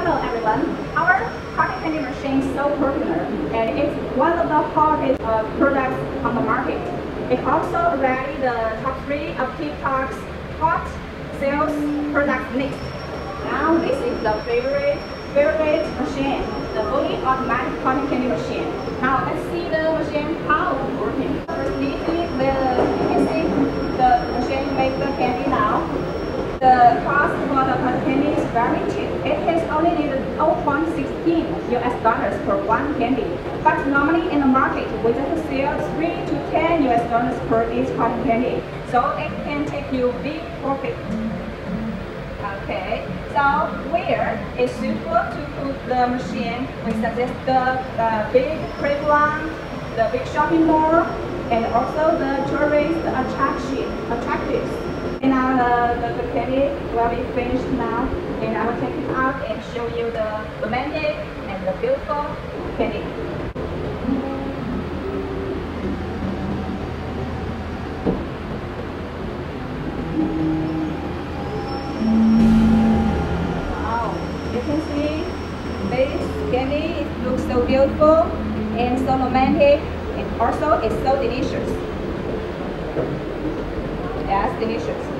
Hello everyone. Our cotton candy machine is so popular and it's one of the hottest uh, products on the market. It also ranked the top three of TikTok's hot sales product list. Now this is the favorite favorite machine, the fully automatic cotton candy machine. Now let's see the machine how it's working. Firstly, the you can see the machine make the candy now. The cost for the cotton candy is very cheap. It has only needed 0.16 US dollars per one candy. But normally in the market, we just sell 3 to 10 US dollars per each cotton candy. So it can take you big profit. Okay, so where is suitable to put the machine? We suggest the uh, big playground, the big shopping mall, and also the tourist attraction, the, the will be finished now, and I will take it out and show you the romantic and the beautiful candy. Wow, you can see this candy looks so beautiful and so romantic and also it's so delicious. Yes, delicious.